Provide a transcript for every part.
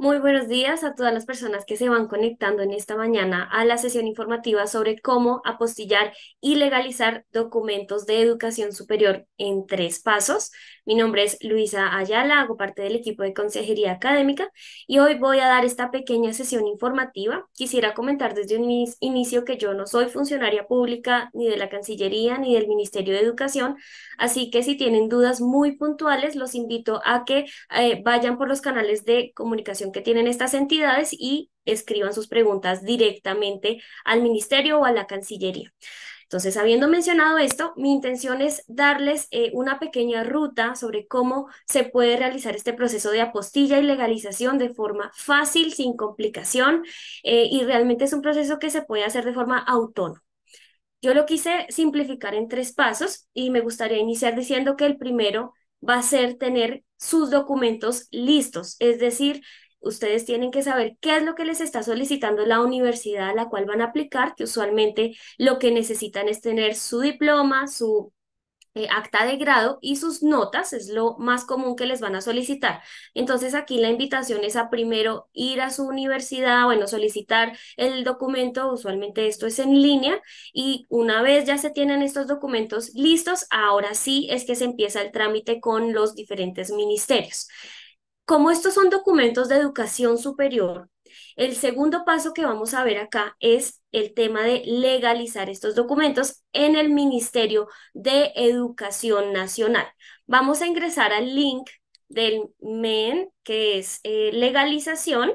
Muy buenos días a todas las personas que se van conectando en esta mañana a la sesión informativa sobre cómo apostillar y legalizar documentos de educación superior en tres pasos. Mi nombre es Luisa Ayala, hago parte del equipo de consejería académica y hoy voy a dar esta pequeña sesión informativa. Quisiera comentar desde un inicio que yo no soy funcionaria pública ni de la Cancillería ni del Ministerio de Educación, así que si tienen dudas muy puntuales, los invito a que eh, vayan por los canales de comunicación que tienen estas entidades y escriban sus preguntas directamente al ministerio o a la Cancillería. Entonces, habiendo mencionado esto, mi intención es darles eh, una pequeña ruta sobre cómo se puede realizar este proceso de apostilla y legalización de forma fácil, sin complicación, eh, y realmente es un proceso que se puede hacer de forma autónoma. Yo lo quise simplificar en tres pasos y me gustaría iniciar diciendo que el primero va a ser tener sus documentos listos, es decir, ustedes tienen que saber qué es lo que les está solicitando la universidad a la cual van a aplicar, que usualmente lo que necesitan es tener su diploma, su eh, acta de grado y sus notas, es lo más común que les van a solicitar. Entonces aquí la invitación es a primero ir a su universidad, bueno, solicitar el documento, usualmente esto es en línea, y una vez ya se tienen estos documentos listos, ahora sí es que se empieza el trámite con los diferentes ministerios. Como estos son documentos de educación superior, el segundo paso que vamos a ver acá es el tema de legalizar estos documentos en el Ministerio de Educación Nacional. Vamos a ingresar al link del MEN, que es eh, legalización,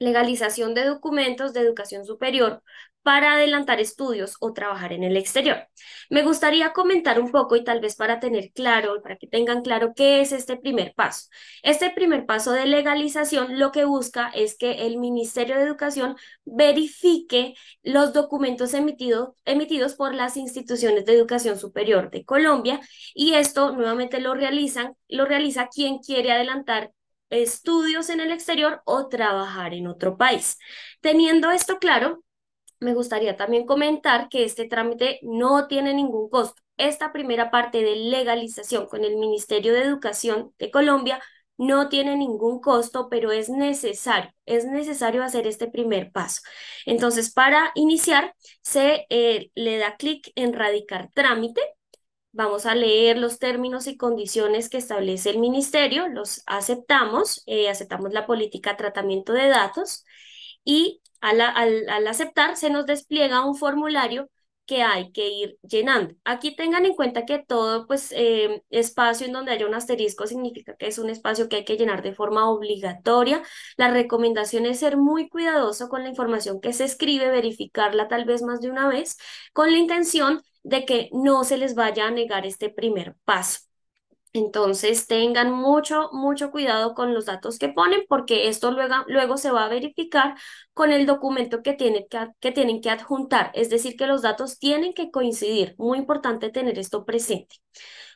legalización de documentos de educación superior para adelantar estudios o trabajar en el exterior. Me gustaría comentar un poco y tal vez para tener claro, para que tengan claro qué es este primer paso. Este primer paso de legalización lo que busca es que el Ministerio de Educación verifique los documentos emitidos, emitidos por las instituciones de educación superior de Colombia y esto nuevamente lo realizan, lo realiza quien quiere adelantar estudios en el exterior o trabajar en otro país. Teniendo esto claro, me gustaría también comentar que este trámite no tiene ningún costo. Esta primera parte de legalización con el Ministerio de Educación de Colombia no tiene ningún costo, pero es necesario, es necesario hacer este primer paso. Entonces, para iniciar, se eh, le da clic en radicar trámite. Vamos a leer los términos y condiciones que establece el ministerio, los aceptamos, eh, aceptamos la política tratamiento de datos y al, al, aceptar se nos despliega un formulario que hay que ir llenando. Aquí tengan en cuenta que todo pues, eh, espacio en donde haya un asterisco significa que es un espacio que hay que llenar de forma obligatoria. La recomendación es ser muy cuidadoso con la información que se escribe, verificarla tal vez más de una vez, con la intención de que no se les vaya a negar este primer paso. Entonces tengan mucho, mucho cuidado con los datos que ponen porque esto luego, luego se va a verificar con el documento que, tienen que, que tienen que adjuntar. Es decir, que los datos tienen que coincidir. Muy importante tener esto presente.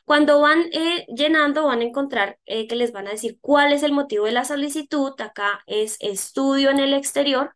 Cuando van eh, llenando van a encontrar eh, que les van a decir cuál es el motivo de la solicitud. Acá es estudio en el exterior.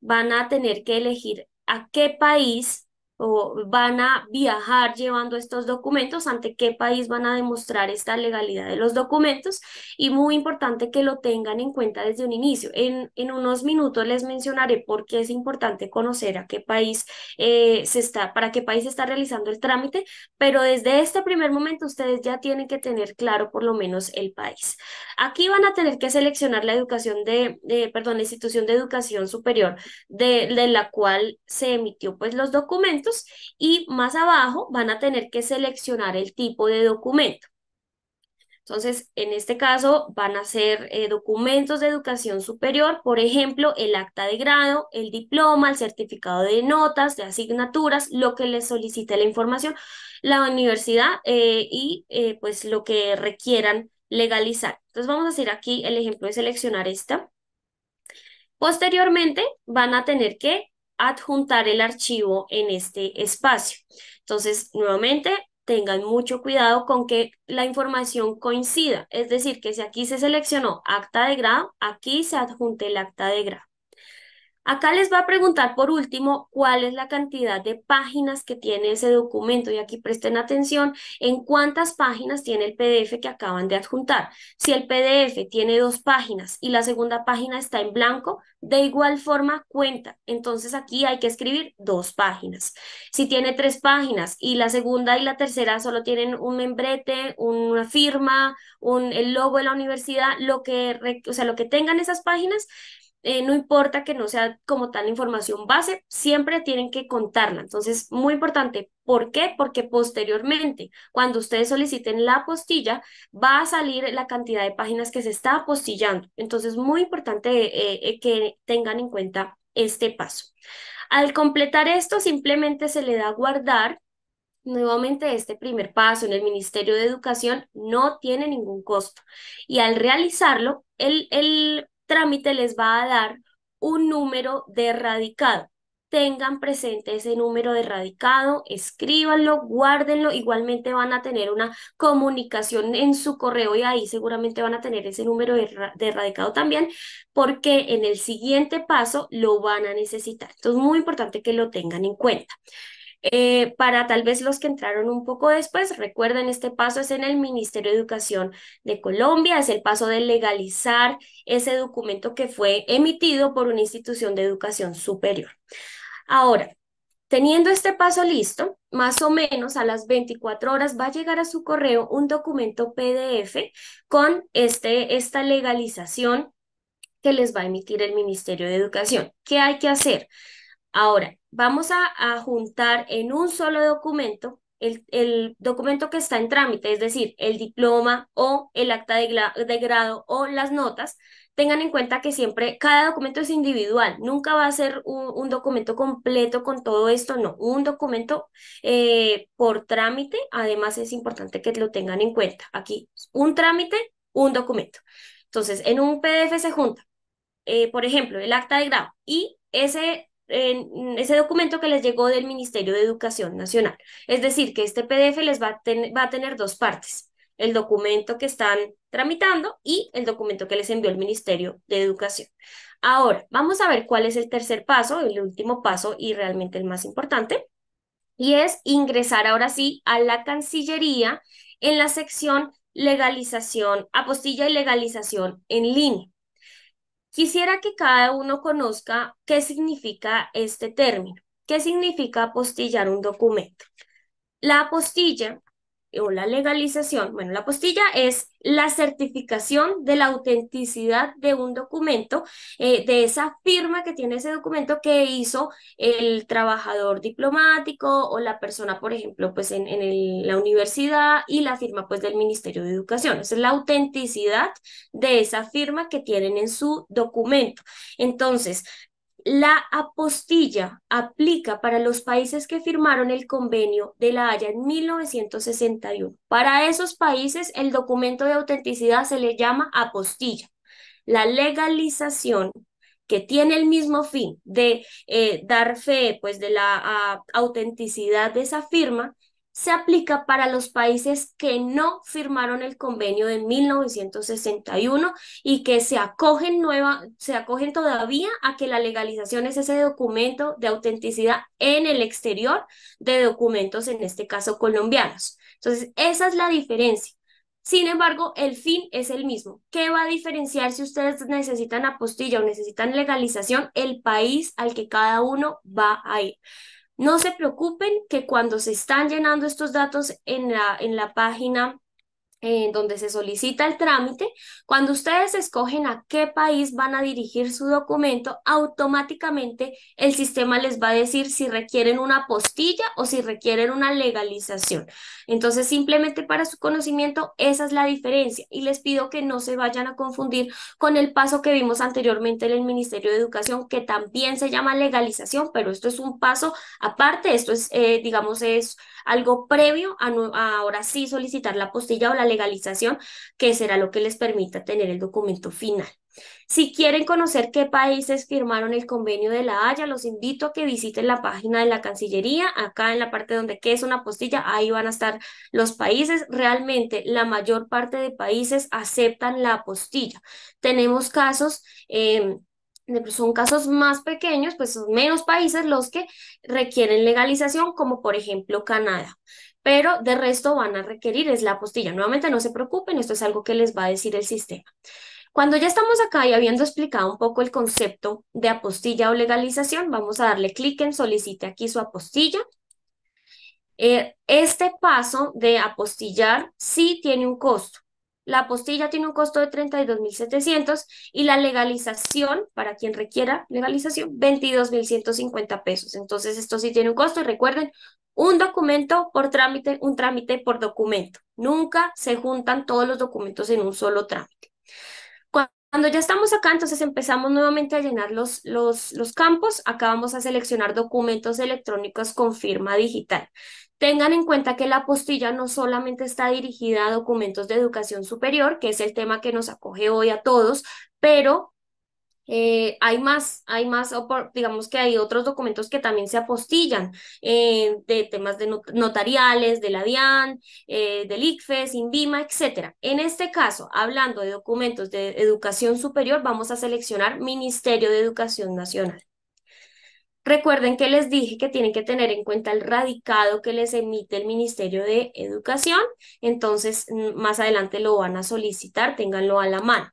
Van a tener que elegir a qué país o van a viajar llevando estos documentos, ante qué país van a demostrar esta legalidad de los documentos y muy importante que lo tengan en cuenta desde un inicio. En, en unos minutos les mencionaré por qué es importante conocer a qué país eh, se está, para qué país se está realizando el trámite, pero desde este primer momento ustedes ya tienen que tener claro por lo menos el país. Aquí van a tener que seleccionar la educación de, perdón, la institución de educación superior de, de la cual se emitió pues los documentos y más abajo van a tener que seleccionar el tipo de documento. Entonces, en este caso van a ser eh, documentos de educación superior, por ejemplo, el acta de grado, el diploma, el certificado de notas, de asignaturas, lo que les solicite la información, la universidad eh, y eh, pues lo que requieran legalizar. Entonces, vamos a hacer aquí el ejemplo de seleccionar esta. Posteriormente, van a tener que adjuntar el archivo en este espacio. Entonces, nuevamente, tengan mucho cuidado con que la información coincida. Es decir, que si aquí se seleccionó acta de grado, aquí se adjunte el acta de grado. Acá les va a preguntar por último cuál es la cantidad de páginas que tiene ese documento y aquí presten atención en cuántas páginas tiene el PDF que acaban de adjuntar. Si el PDF tiene dos páginas y la segunda página está en blanco, de igual forma cuenta. Entonces aquí hay que escribir dos páginas. Si tiene tres páginas y la segunda y la tercera solo tienen un membrete, una firma, un, el logo de la universidad, lo que, o sea, lo que tengan esas páginas, eh, no importa que no sea como tal información base, siempre tienen que contarla. Entonces, muy importante. ¿Por qué? Porque posteriormente, cuando ustedes soliciten la apostilla, va a salir la cantidad de páginas que se está apostillando. Entonces, muy importante eh, eh, que tengan en cuenta este paso. Al completar esto, simplemente se le da guardar Nuevamente, este primer paso en el Ministerio de Educación no tiene ningún costo y al realizarlo, el, el trámite les va a dar un número de radicado. Tengan presente ese número de radicado, escríbanlo, guárdenlo. Igualmente van a tener una comunicación en su correo y ahí seguramente van a tener ese número de, radicado también, porque en el siguiente paso lo van a necesitar. Entonces, muy importante que lo tengan en cuenta. Eh, para tal vez los que entraron un poco después, recuerden, este paso es en el Ministerio de Educación de Colombia, es el paso de legalizar ese documento que fue emitido por una institución de educación superior. Ahora, teniendo este paso listo, más o menos a las 24 horas va a llegar a su correo un documento PDF con este, esta legalización que les va a emitir el Ministerio de Educación. ¿Qué hay que hacer? Ahora, vamos a, juntar en un solo documento el, documento que está en trámite, es decir, el diploma o el acta de, grado o las notas, tengan en cuenta que siempre cada documento es individual, nunca va a ser un, documento completo con todo esto, no, un documento eh, por trámite, además es importante que lo tengan en cuenta. Aquí, un trámite, un documento. Entonces, en un PDF se junta, eh, por ejemplo, el acta de grado y ese en ese documento que les llegó del Ministerio de Educación Nacional. Es decir, que este PDF les va a, va a tener dos partes, el documento que están tramitando y el documento que les envió el Ministerio de Educación. Ahora, vamos a ver cuál es el tercer paso, el último paso y realmente el más importante, y es ingresar ahora sí a la Cancillería en la sección legalización, apostilla y legalización en línea. Quisiera que cada uno conozca qué significa este término. ¿Qué significa apostillar un documento? La apostilla o la legalización, bueno, la apostilla es la certificación de la autenticidad de un documento, eh, de esa firma que tiene ese documento que hizo el trabajador diplomático o la persona, por ejemplo, pues en, en la universidad y la firma pues del Ministerio de Educación. Esa es la autenticidad de esa firma que tienen en su documento. Entonces, la apostilla aplica para los países que firmaron el convenio de La Haya en 1961. Para esos países el documento de autenticidad se le llama apostilla. La legalización que tiene el mismo fin de eh, dar fe pues, de la ah, autenticidad de esa firma, se aplica para los países que no firmaron el convenio de 1961 y que se acogen nueva, se acogen todavía a que la legalización es ese documento de autenticidad en el exterior de documentos, en este caso colombianos. Entonces, esa es la diferencia. Sin embargo, el fin es el mismo. ¿Qué va a diferenciar si ustedes necesitan apostilla o necesitan legalización? El país al que cada uno va a ir. No se preocupen que cuando se están llenando estos datos en la, en la página en donde se solicita el trámite, cuando ustedes escogen a qué país van a dirigir su documento, automáticamente el sistema les va a decir si requieren una postilla o si requieren una legalización. Entonces, simplemente para su conocimiento, esa es la diferencia y les pido que no se vayan a confundir con el paso que vimos anteriormente en el Ministerio de Educación, que también se llama legalización, pero esto es un paso aparte, esto es, eh, digamos, es algo previo a, ahora sí solicitar la postilla o la legalización, que será lo que les permita tener el documento final. Si quieren conocer qué países firmaron el convenio de la Haya, los invito a que visiten la página de la Cancillería, acá en la parte donde qué es una postilla, ahí van a estar los países. Realmente la mayor parte de países aceptan la apostilla. Tenemos casos... Em, son casos más pequeños, pues son menos países los que requieren legalización, como por ejemplo Canadá. Pero de resto van a requerir es la apostilla. Nuevamente no se preocupen, esto es algo que les va a decir el sistema. Cuando ya estamos acá y habiendo explicado un poco el concepto de apostilla o legalización, vamos a darle clic en solicite aquí su apostilla. Eh, este paso de apostillar sí tiene un costo. La apostilla tiene un costo de 32.700 y la legalización, para quien requiera legalización, 22.150 pesos. Entonces, esto sí tiene un costo y recuerden, un documento por trámite, un trámite por documento. Nunca se juntan todos los documentos en un solo trámite. Cuando ya estamos acá, entonces empezamos nuevamente a llenar los, los, los campos. Acá vamos a seleccionar documentos electrónicos con firma digital. Tengan en cuenta que la apostilla no solamente está dirigida a documentos de educación superior, que es el tema que nos acoge hoy a todos, pero eh, hay más, hay más, digamos que hay otros documentos que también se apostillan eh, de temas de notariales, de la DIAN, eh, del ICFES, INVIMA, etc. En este caso, hablando de documentos de educación superior, vamos a seleccionar Ministerio de Educación Nacional. Recuerden que les dije que tienen que tener en cuenta el radicado que les emite el Ministerio de Educación, entonces mm, más adelante lo van a solicitar, ténganlo a la mano.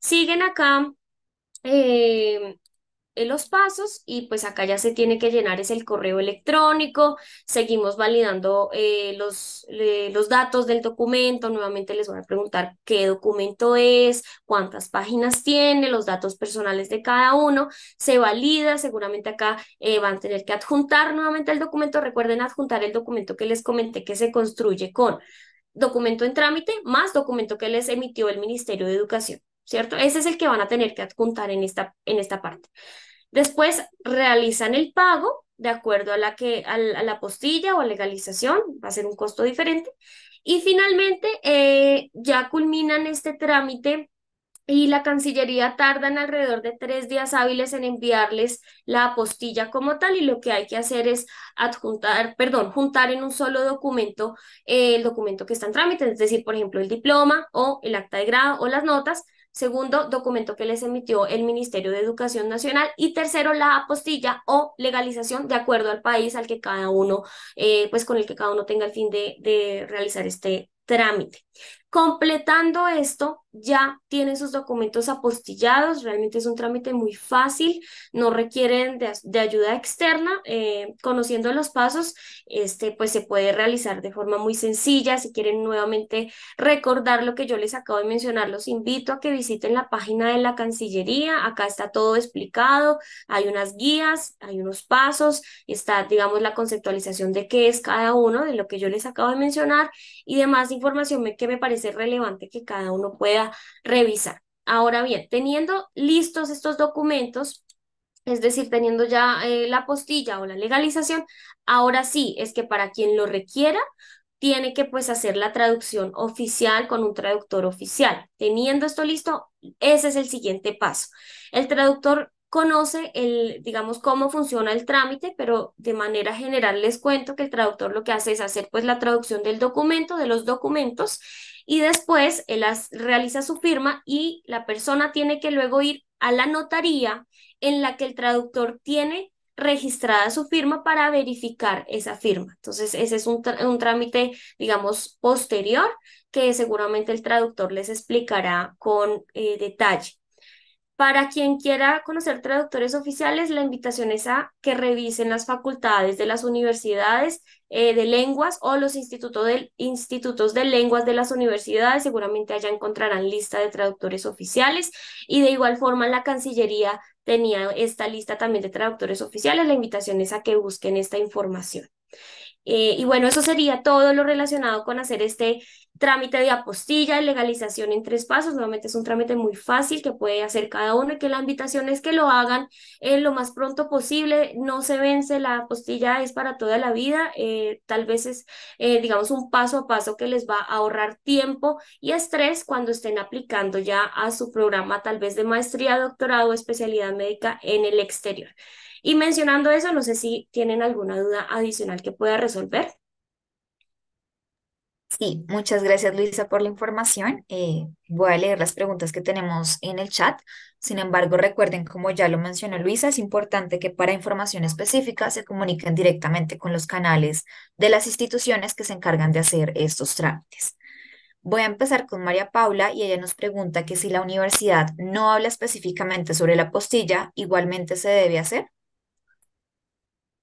Siguen acá eh, los pasos y pues acá ya se tiene que llenar es el correo electrónico, seguimos validando eh, los, los datos del documento, nuevamente les voy a preguntar qué documento es, cuántas páginas tiene, los datos personales de cada uno, se valida, seguramente acá eh, van a tener que adjuntar nuevamente el documento, recuerden adjuntar el documento que les comenté que se construye con documento en trámite más documento que les emitió el Ministerio de Educación. ¿Cierto? Ese es el que van a tener que adjuntar en esta, en esta parte. Después realizan el pago de acuerdo a la, que, a la, apostilla o legalización, va a ser un costo diferente. Y finalmente eh, ya culminan este trámite y la Cancillería tarda en alrededor de tres días hábiles en enviarles la apostilla como tal y lo que hay que hacer es adjuntar, perdón, juntar en un solo documento eh, el documento que está en trámite, es decir, por ejemplo, el diploma o el acta de grado o las notas, Segundo, documento que les emitió el Ministerio de Educación Nacional. Y tercero, la apostilla o legalización de acuerdo al país al que cada uno, eh, pues con el que cada uno tenga el fin de, de realizar este trámite. Completando esto, ya tienen sus documentos apostillados, realmente es un trámite muy fácil, no requieren de, ayuda externa, eh, conociendo los pasos, este, pues se puede realizar de forma muy sencilla. Si quieren nuevamente recordar lo que yo les acabo de mencionar, los invito a que visiten la página de la Cancillería, acá está todo explicado, hay unas guías, hay unos pasos, está, digamos, la conceptualización de qué es cada uno, de lo que yo les acabo de mencionar y demás información que me parece relevante que cada uno pueda revisar. Ahora bien, teniendo listos estos documentos, es decir, teniendo ya eh, la postilla o la legalización, ahora sí es que para quien lo requiera, tiene que pues hacer la traducción oficial con un traductor oficial. Teniendo esto listo, ese es el siguiente paso. El traductor conoce el, digamos, cómo funciona el trámite, pero de manera general les cuento que el traductor lo que hace es hacer pues la traducción del documento, de los documentos, y después él realiza su firma y la persona tiene que luego ir a la notaría en la que el traductor tiene registrada su firma para verificar esa firma. Entonces, ese es un, trámite, digamos, posterior que seguramente el traductor les explicará con eh, detalle. Para quien quiera conocer traductores oficiales, la invitación es a que revisen las facultades de las universidades eh, de lenguas o los institutos de, institutos de lenguas de las universidades. Seguramente allá encontrarán lista de traductores oficiales y de igual forma la Cancillería tenía esta lista también de traductores oficiales. La invitación es a que busquen esta información. Eh, y bueno, eso sería todo lo relacionado con hacer este trámite de apostilla y legalización en tres pasos. Nuevamente es un trámite muy fácil que puede hacer cada uno y que la invitación es que lo hagan eh, lo más pronto posible. No se vence, la apostilla es para toda la vida. Eh, tal vez es, digamos, un paso a paso que les va a ahorrar tiempo y estrés cuando estén aplicando ya a su programa tal vez de maestría, doctorado o especialidad médica en el exterior. Y mencionando eso, no sé si tienen alguna duda adicional que pueda resolver. Sí, muchas gracias Luisa por la información. Eh, voy a leer las preguntas que tenemos en el chat. Sin embargo, recuerden, como ya lo mencionó Luisa, es importante que para información específica se comuniquen directamente con los canales de las instituciones que se encargan de hacer estos trámites. Voy a empezar con María Paula y ella nos pregunta que si la universidad no habla específicamente sobre la postilla, igualmente se debe hacer.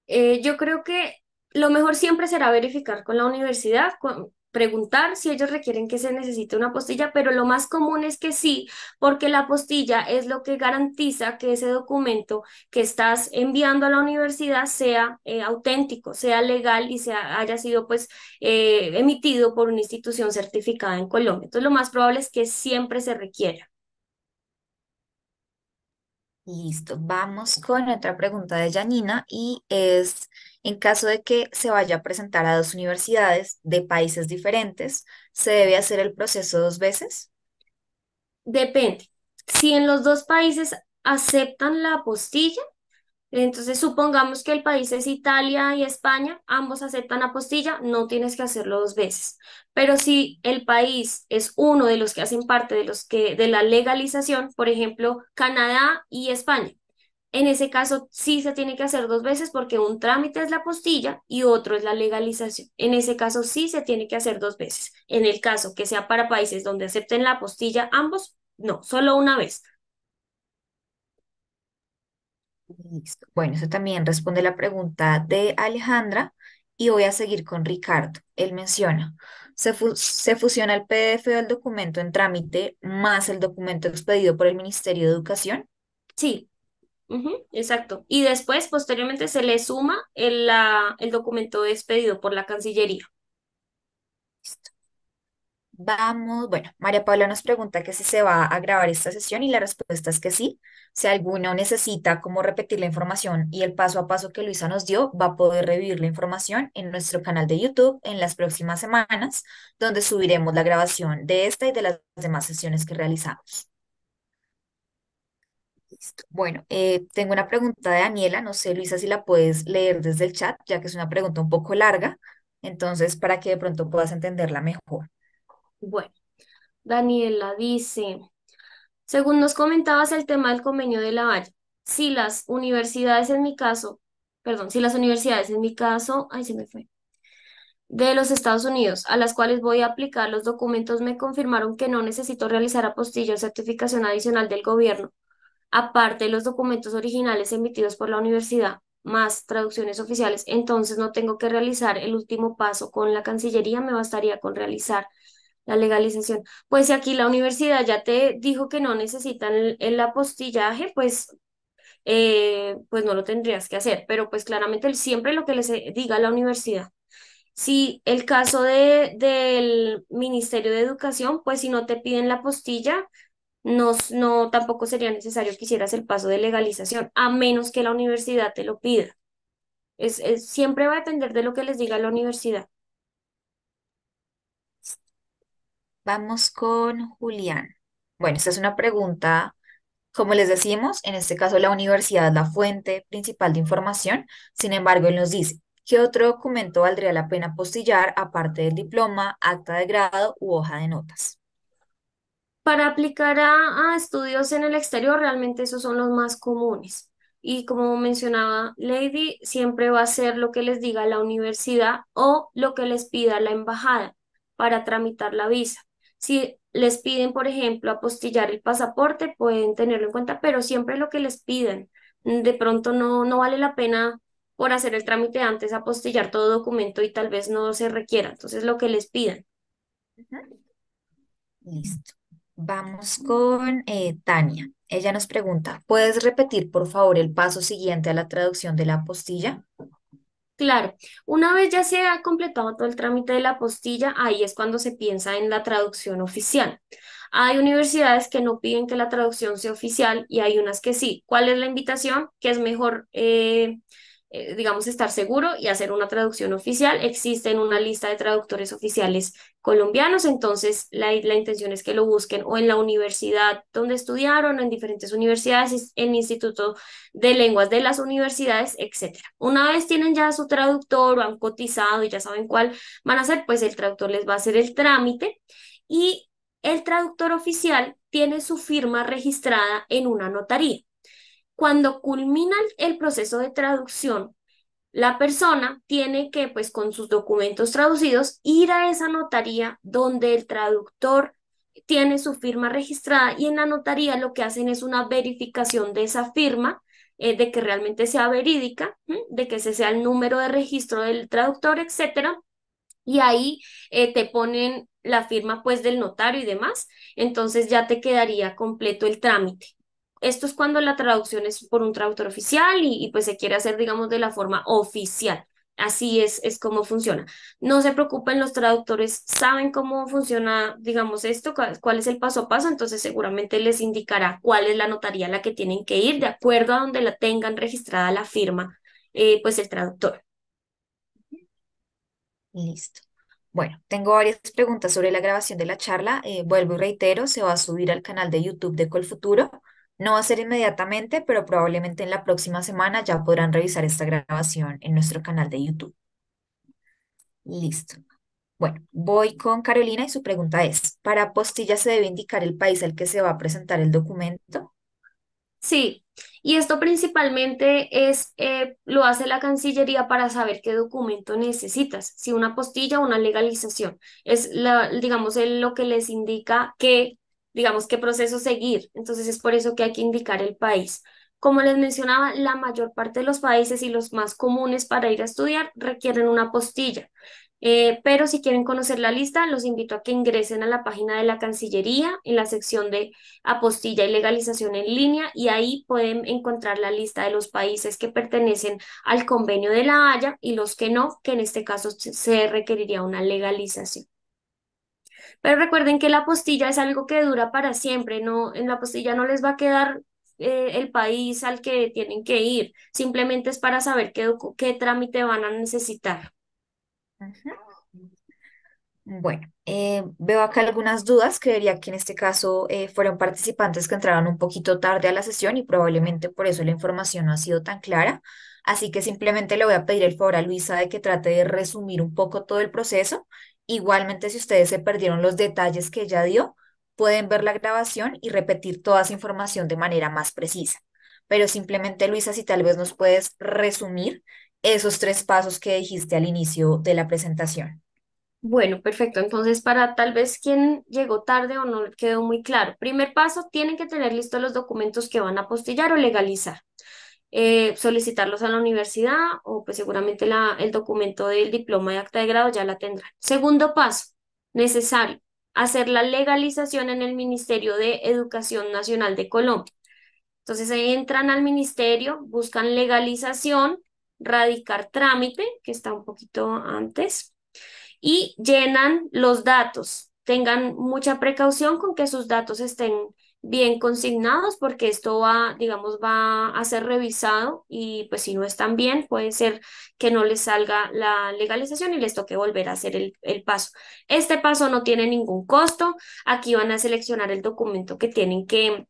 Eh, yo creo que lo mejor siempre será verificar con la universidad, preguntar si ellos requieren que se necesite una postilla, pero lo más común es que sí, porque la postilla es lo que garantiza que ese documento que estás enviando a la universidad sea eh, auténtico, sea legal y sea, haya sido pues eh, emitido por una institución certificada en Colombia. Entonces lo más probable es que siempre se requiera. Listo, vamos con otra pregunta de Janina y es, en caso de que se vaya a presentar a dos universidades de países diferentes, ¿se debe hacer el proceso dos veces? Depende. Si en los dos países aceptan la apostilla, entonces, supongamos que el país es Italia y España, ambos aceptan apostilla, no tienes que hacerlo dos veces. Pero si el país es uno de los que hacen parte de los que de la legalización, por ejemplo, Canadá y España, en ese caso sí se tiene que hacer dos veces porque un trámite es la apostilla y otro es la legalización. En ese caso sí se tiene que hacer dos veces. En el caso que sea para países donde acepten la apostilla ambos, no, solo una vez. Listo. Bueno, eso también responde la pregunta de Alejandra y voy a seguir con Ricardo. Él menciona, se, se fusiona el PDF del documento en trámite más el documento expedido por el Ministerio de Educación. Sí, exacto. Y después, posteriormente, se le suma el, la, el documento expedido por la Cancillería. Vamos, bueno, María Paula nos pregunta que si se va a grabar esta sesión y la respuesta es que sí. Si alguno necesita como repetir la información y el paso a paso que Luisa nos dio, va a poder revivir la información en nuestro canal de YouTube en las próximas semanas, donde subiremos la grabación de esta y de las demás sesiones que realizamos. Listo. Bueno, eh, tengo una pregunta de Daniela, no sé Luisa si la puedes leer desde el chat, ya que es una pregunta un poco larga, entonces para que de pronto puedas entenderla mejor. Bueno, Daniela dice, según nos comentabas el tema del convenio de la Haya, si las universidades en mi caso, perdón, si las universidades en mi caso, ay, se me fue, de los Estados Unidos, a las cuales voy a aplicar los documentos, me confirmaron que no necesito realizar apostilla o certificación adicional del gobierno, aparte de los documentos originales emitidos por la universidad, más traducciones oficiales, entonces no tengo que realizar el último paso con la Cancillería, me bastaría con realizar la legalización. Pues si aquí la universidad ya te dijo que no necesitan el, apostillaje, pues, eh, pues no lo tendrías que hacer, pero pues claramente siempre lo que les diga la universidad. Si el caso de, del Ministerio de Educación, pues si no te piden la apostilla, no, no tampoco sería necesario que hicieras el paso de legalización, a menos que la universidad te lo pida. Es, es, siempre va a depender de lo que les diga la universidad. Vamos con Julián. Bueno, esta es una pregunta, como les decimos, en este caso la universidad es la fuente principal de información, sin embargo, él nos dice, ¿qué otro documento valdría la pena postillar aparte del diploma, acta de grado u hoja de notas? Para aplicar a, estudios en el exterior, realmente esos son los más comunes. Y como mencionaba Lady, siempre va a ser lo que les diga la universidad o lo que les pida la embajada para tramitar la visa. Si les piden, por ejemplo, apostillar el pasaporte, pueden tenerlo en cuenta, pero siempre lo que les piden. De pronto no, no vale la pena por hacer el trámite antes apostillar todo documento y tal vez no se requiera. Entonces, lo que les pidan. Listo. Vamos con eh, Tania. Ella nos pregunta, ¿puedes repetir, por favor, el paso siguiente a la traducción de la apostilla? Claro, una vez ya se ha completado todo el trámite de la apostilla, ahí es cuando se piensa en la traducción oficial. Hay universidades que no piden que la traducción sea oficial y hay unas que sí. ¿Cuál es la invitación? Que es mejor eh, eh, digamos, estar seguro y hacer una traducción oficial. Existen una lista de traductores oficiales colombianos, entonces la, la intención es que lo busquen o en la universidad donde estudiaron, en diferentes universidades, en Instituto de Lenguas de las universidades, etc. Una vez tienen ya su traductor o han cotizado y ya saben cuál van a hacer, pues el traductor les va a hacer el trámite y el traductor oficial tiene su firma registrada en una notaría. Cuando culmina el proceso de traducción, la persona tiene que, pues con sus documentos traducidos, ir a esa notaría donde el traductor tiene su firma registrada y en la notaría lo que hacen es una verificación de esa firma, eh, de que realmente sea verídica, de que ese sea el número de registro del traductor, etcétera. Y ahí eh, te ponen la firma pues del notario y demás, entonces ya te quedaría completo el trámite. Esto es cuando la traducción es por un traductor oficial y, pues se quiere hacer, digamos, de la forma oficial. Así es, es como funciona. No se preocupen, los traductores saben cómo funciona, digamos, esto, cuál, es el paso a paso, entonces seguramente les indicará cuál es la notaría a la que tienen que ir, de acuerdo a donde la tengan registrada la firma, eh, pues el traductor. Listo. Bueno, tengo varias preguntas sobre la grabación de la charla. Eh, vuelvo y reitero, se va a subir al canal de YouTube de Colfuturo. No va a ser inmediatamente, pero probablemente en la próxima semana ya podrán revisar esta grabación en nuestro canal de YouTube. Listo. Bueno, voy con Carolina y su pregunta es, ¿para apostilla se debe indicar el país al que se va a presentar el documento? Sí, y esto principalmente es, eh, lo hace la Cancillería para saber qué documento necesitas, si una apostilla o una legalización. Es, la, digamos, lo que les indica qué, digamos, qué proceso seguir. Entonces es por eso que hay que indicar el país. Como les mencionaba, la mayor parte de los países y los más comunes para ir a estudiar requieren una apostilla. Eh, pero si quieren conocer la lista, los invito a que ingresen a la página de la Cancillería en la sección de apostilla y legalización en línea y ahí pueden encontrar la lista de los países que pertenecen al convenio de la Haya y los que no, que en este caso se requeriría una legalización. Pero recuerden que la apostilla es algo que dura para siempre, no, en la apostilla no les va a quedar eh, el país al que tienen que ir, simplemente es para saber qué, qué trámite van a necesitar. Bueno, eh, veo acá algunas dudas. Creería que en este caso eh, fueron participantes que entraron un poquito tarde a la sesión y probablemente por eso la información no ha sido tan clara. Así que simplemente le voy a pedir el favor a Luisa de que trate de resumir un poco todo el proceso. Igualmente, si ustedes se perdieron los detalles que ella dio, pueden ver la grabación y repetir toda esa información de manera más precisa. Pero simplemente, Luisa, si tal vez nos puedes resumir esos tres pasos que dijiste al inicio de la presentación. Bueno, perfecto. Entonces, para tal vez quien llegó tarde o no quedó muy claro, primer paso, tienen que tener listos los documentos que van a apostillar o legalizar. Eh, solicitarlos a la universidad o pues seguramente la, el documento del diploma de acta de grado ya la tendrán. Segundo paso, necesario, hacer la legalización en el Ministerio de Educación Nacional de Colombia. Entonces, entran al ministerio, buscan legalización, radicar trámite, que está un poquito antes, y llenan los datos. Tengan mucha precaución con que sus datos estén bien consignados porque esto va, digamos, va a ser revisado y pues si no están bien, puede ser que no les salga la legalización y les toque volver a hacer el, el paso. Este paso no tiene ningún costo. Aquí van a seleccionar el documento que tienen que,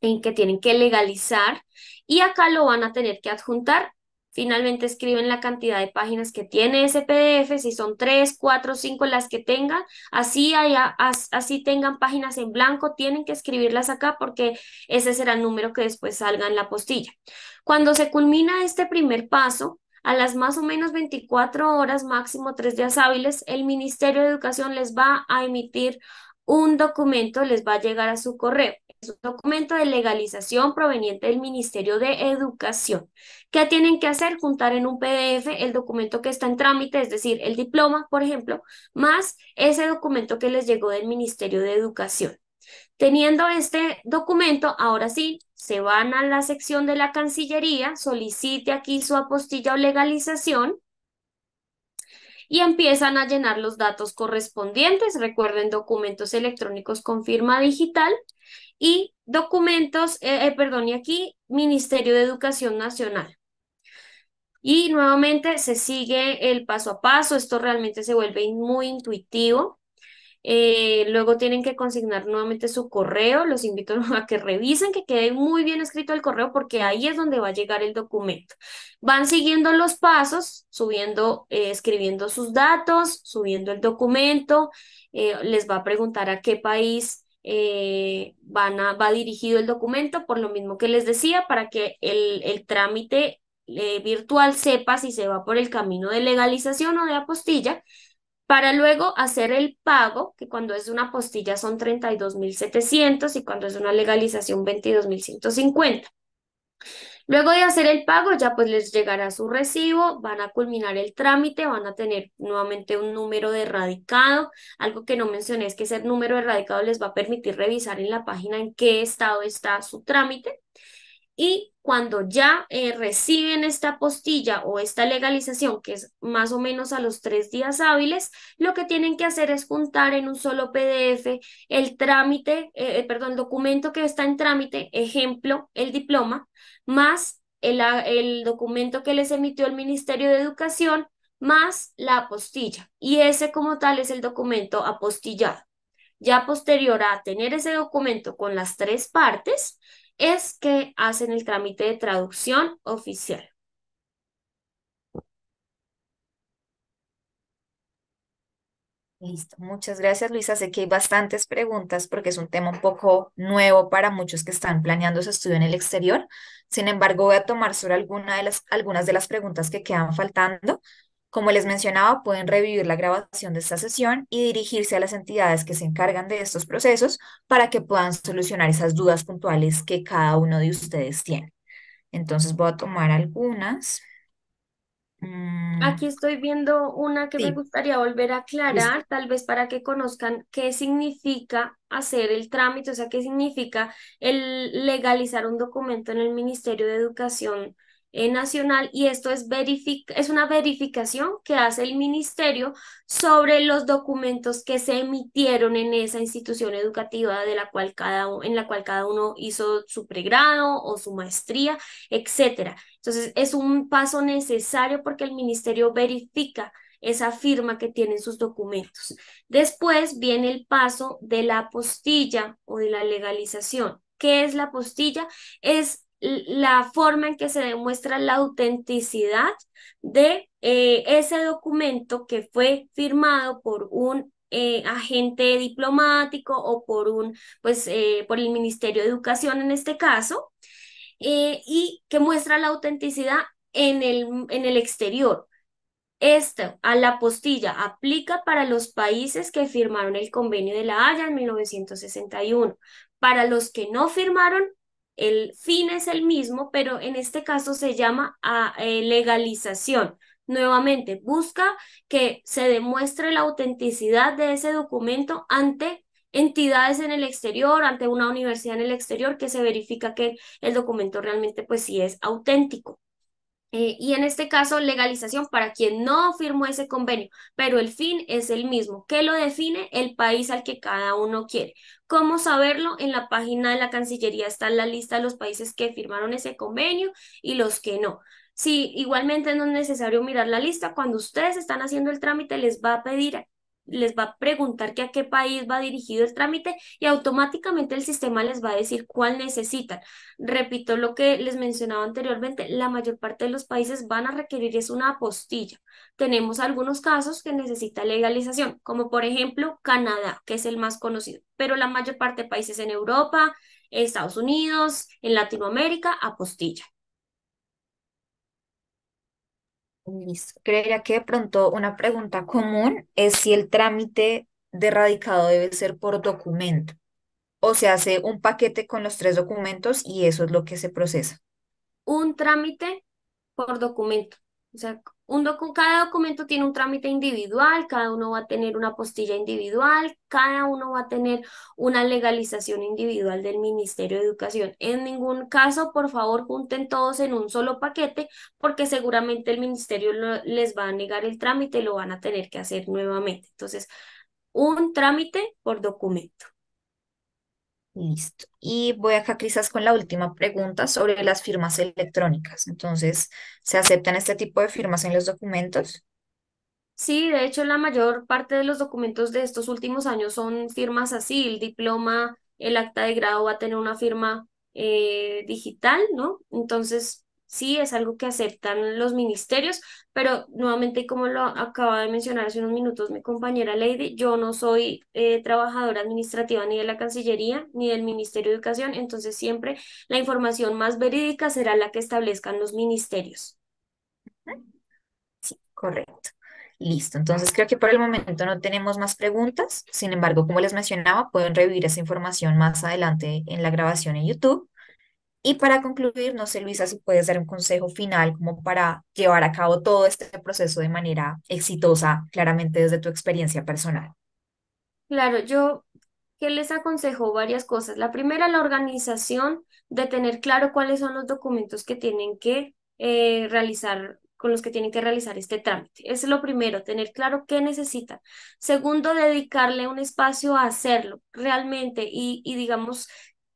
en que tienen que legalizar y acá lo van a tener que adjuntar Finalmente escriben la cantidad de páginas que tiene ese PDF, si son tres, cuatro, cinco las que tengan, así, haya, así tengan páginas en blanco, tienen que escribirlas acá porque ese será el número que después salga en la postilla. Cuando se culmina este primer paso, a las más o menos 24 horas, máximo tres días hábiles, el Ministerio de Educación les va a emitir un documento, les va a llegar a su correo. Un documento de legalización proveniente del Ministerio de Educación. ¿Qué tienen que hacer? Juntar en un PDF el documento que está en trámite, es decir, el diploma, por ejemplo, más ese documento que les llegó del Ministerio de Educación. Teniendo este documento, ahora sí, se van a la sección de la Cancillería, solicite aquí su apostilla o legalización y empiezan a llenar los datos correspondientes. Recuerden documentos electrónicos con firma digital y documentos, eh, eh, perdón, y aquí Ministerio de Educación Nacional. Y nuevamente se sigue el paso a paso, esto realmente se vuelve muy intuitivo. Eh, luego tienen que consignar nuevamente su correo. Los invito a que revisen, que quede muy bien escrito el correo porque ahí es donde va a llegar el documento. Van siguiendo los pasos, subiendo, eh, escribiendo sus datos, subiendo el documento. Eh, les va a preguntar a qué país van a, va dirigido el documento, por lo mismo que les decía, para que el, el trámite virtual sepa si se va por el camino de legalización o de apostilla para luego hacer el pago, que cuando es una apostilla son 32.700 y cuando es una legalización 22.150. Luego de hacer el pago, ya pues les llegará su recibo, van a culminar el trámite, van a tener nuevamente un número de radicado. Algo que no mencioné es que ese número de radicado les va a permitir revisar en la página en qué estado está su trámite y cuando ya eh, reciben esta postilla o esta legalización, que es más o menos a los tres días hábiles, lo que tienen que hacer es juntar en un solo PDF el trámite, eh, eh, perdón, el documento que está en trámite, ejemplo, el diploma, más el, el documento que les emitió el Ministerio de Educación, más la apostilla. Y ese como tal es el documento apostillado. Ya posterior a tener ese documento con las tres partes, es que hacen el trámite de traducción oficial. Listo, muchas gracias Luisa. Sé que hay bastantes preguntas porque es un tema un poco nuevo para muchos que están planeando su estudio en el exterior. Sin embargo, voy a tomar sobre alguna de las, algunas de las preguntas que quedan faltando como les mencionaba, pueden revivir la grabación de esta sesión y dirigirse a las entidades que se encargan de estos procesos para que puedan solucionar esas dudas puntuales que cada uno de ustedes tiene. Entonces voy a tomar algunas. Mm, Aquí estoy viendo una que me gustaría volver a aclarar, tal vez para que conozcan qué significa hacer el trámite, o sea, qué significa el legalizar un documento en el Ministerio de Educación nacional y esto es, es una verificación que hace el ministerio sobre los documentos que se emitieron en esa institución educativa de la cual cada, en la cual cada uno hizo su pregrado o su maestría, etcétera. Entonces, es un paso necesario porque el ministerio verifica esa firma que tienen sus documentos. Después viene el paso de la apostilla o de la legalización. ¿Qué es la apostilla? Es la forma en que se demuestra la autenticidad de eh, ese documento que fue firmado por un eh, agente diplomático o por un, pues, eh, por el Ministerio de Educación en este caso, y que muestra la autenticidad en el, en el exterior. Esto a la postilla aplica para los países que firmaron el convenio de la Haya en 1961. Para los que no firmaron, el fin es el mismo, pero en este caso se llama a, eh, legalización. Nuevamente, busca que se demuestre la autenticidad de ese documento ante entidades en el exterior, ante una universidad en el exterior, que se verifica que el documento realmente pues sí es auténtico. Eh, y en este caso, legalización para quien no firmó ese convenio, pero el fin es el mismo. ¿Qué lo define? El país al que cada uno quiere. ¿Cómo saberlo? En la página de la Cancillería está la lista de los países que firmaron ese convenio y los que no. Sí, igualmente no es necesario mirar la lista. Cuando ustedes están haciendo el trámite, les va a pedir les va a preguntar que a qué país va dirigido el trámite y automáticamente el sistema les va a decir cuál necesitan. Repito lo que les mencionaba anteriormente, la mayor parte de los países van a requerir es una apostilla. Tenemos algunos casos que necesita legalización, como por ejemplo Canadá, que es el más conocido, pero la mayor parte de países en Europa, Estados Unidos, en Latinoamérica, apostilla. Listo. Creería que de pronto una pregunta común es si el trámite de radicado debe ser por documento o se hace un paquete con los tres documentos y eso es lo que se procesa. Un trámite por documento. O sea, un cada documento tiene un trámite individual, cada uno va a tener una postilla individual, cada uno va a tener una legalización individual del Ministerio de Educación. En ningún caso, por favor, junten todos en un solo paquete porque seguramente el ministerio les va a negar el trámite y lo van a tener que hacer nuevamente. Entonces, un trámite por documento. Listo. Y voy acá quizás con la última pregunta sobre las firmas electrónicas. Entonces, ¿se aceptan este tipo de firmas en los documentos? Sí, de hecho, la mayor parte de los documentos de estos últimos años son firmas así. El diploma, el acta de grado va a tener una firma eh, digital, ¿no? Entonces, sí, es algo que aceptan los ministerios, pero nuevamente, como lo acaba de mencionar hace unos minutos mi compañera Lady, yo no soy eh, trabajadora administrativa ni de la Cancillería ni del Ministerio de Educación, entonces siempre la información más verídica será la que establezcan los ministerios. Sí, correcto. Listo, entonces creo que por el momento no tenemos más preguntas. Sin embargo, como les mencionaba, pueden revivir esa información más adelante en la grabación en YouTube. Y para concluir, no sé, Luisa, si puedes dar un consejo final como para llevar a cabo todo este proceso de manera exitosa, claramente desde tu experiencia personal. Claro, yo que les aconsejo varias cosas. La primera, la organización de tener claro cuáles son los documentos que tienen que eh, realizar con los que tienen que realizar este trámite. Eso es lo primero, tener claro qué necesitan. Segundo, dedicarle un espacio a hacerlo realmente y, y digamos,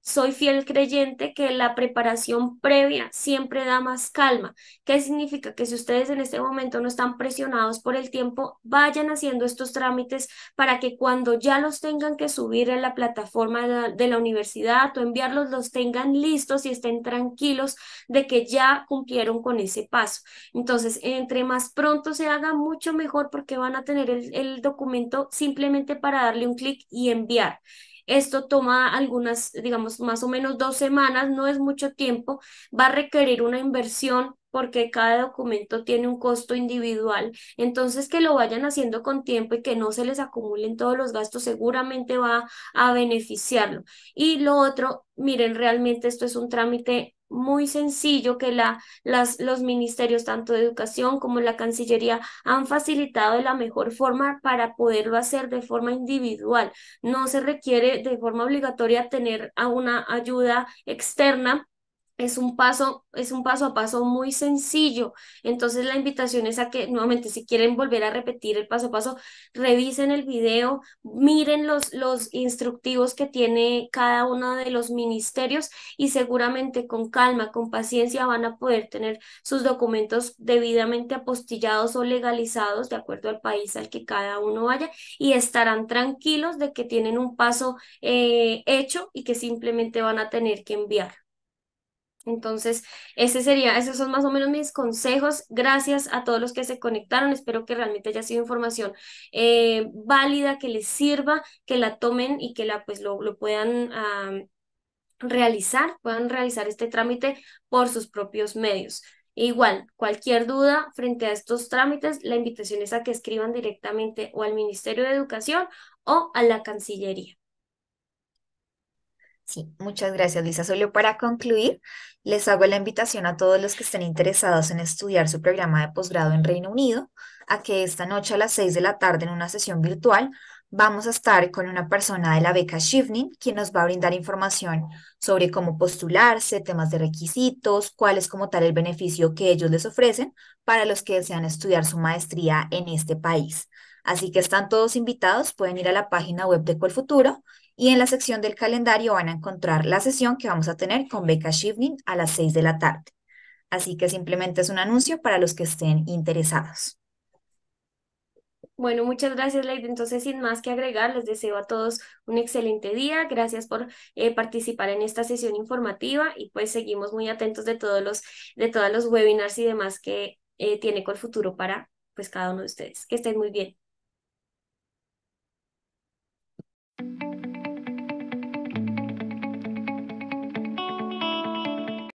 soy fiel creyente que la preparación previa siempre da más calma. ¿Qué significa? Que si ustedes en este momento no están presionados por el tiempo, vayan haciendo estos trámites para que cuando ya los tengan que subir en la plataforma de la, universidad o enviarlos, los tengan listos y estén tranquilos de que ya cumplieron con ese paso. Entonces, entre más pronto se haga, mucho mejor porque van a tener el, el documento simplemente para darle un clic y enviar. Esto toma algunas, digamos, más o menos dos semanas, no es mucho tiempo, va a requerir una inversión porque cada documento tiene un costo individual. Entonces, que lo vayan haciendo con tiempo y que no se les acumulen todos los gastos, seguramente va a beneficiarlo. Y lo otro, miren, realmente esto es un trámite muy sencillo que la, las, los ministerios, tanto de educación como la Cancillería, han facilitado de la mejor forma para poderlo hacer de forma individual. No se requiere de forma obligatoria tener a una ayuda externa es un paso, es un paso a paso muy sencillo. Entonces la invitación es a que nuevamente si quieren volver a repetir el paso a paso, revisen el video, miren los, los instructivos que tiene cada uno de los ministerios y seguramente con calma, con paciencia van a poder tener sus documentos debidamente apostillados o legalizados de acuerdo al país al que cada uno vaya y estarán tranquilos de que tienen un paso eh, hecho y que simplemente van a tener que enviar. Entonces, ese sería, esos son más o menos mis consejos. Gracias a todos los que se conectaron. Espero que realmente haya sido información eh, válida, que les sirva, que la tomen y que la, pues, lo, lo puedan realizar, puedan realizar este trámite por sus propios medios. igual, cualquier duda frente a estos trámites, la invitación es a que escriban directamente o al Ministerio de Educación o a la Cancillería. Sí, muchas gracias, Lisa. Solo para concluir, les hago la invitación a todos los que estén interesados en estudiar su programa de posgrado en Reino Unido, a que esta noche a las 6 de la tarde en una sesión virtual vamos a estar con una persona de la beca Shivning, quien nos va a brindar información sobre cómo postularse, temas de requisitos, cuál es como tal el beneficio que ellos les ofrecen para los que desean estudiar su maestría en este país. Así que están todos invitados, pueden ir a la página web de Colfuturo y en la sección del calendario van a encontrar la sesión que vamos a tener con Beca Shivning a las 6 de la tarde. Así que simplemente es un anuncio para los que estén interesados. Bueno, muchas gracias, Leide. Entonces, sin más que agregar, les deseo a todos un excelente día. Gracias por eh, participar en esta sesión informativa y pues seguimos muy atentos de todos los, de todos los webinars y demás que eh, tiene Colfuturo para pues cada uno de ustedes. Que estén muy bien.